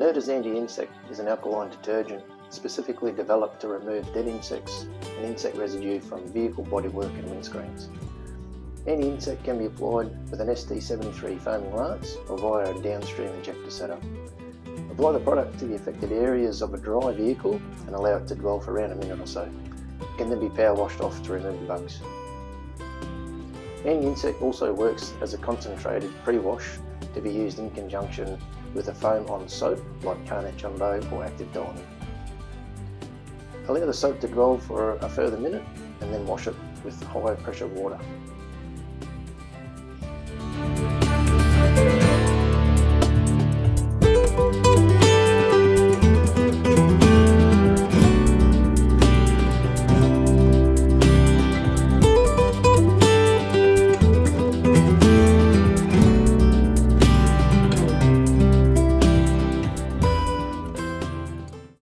Nerta's anti-insect is an alkaline detergent specifically developed to remove dead insects and insect residue from vehicle bodywork and windscreens. Anti-insect can be applied with an ST73 foaming lance or via a downstream injector setup. Apply the product to the affected areas of a dry vehicle and allow it to dwell for around a minute or so. It can then be power washed off to remove the bugs. Anti-insect also works as a concentrated pre-wash to be used in conjunction with a foam on soap like Carnet Jumbo or Active Diamond. Allow the soap to dwell for a further minute and then wash it with high pressure water.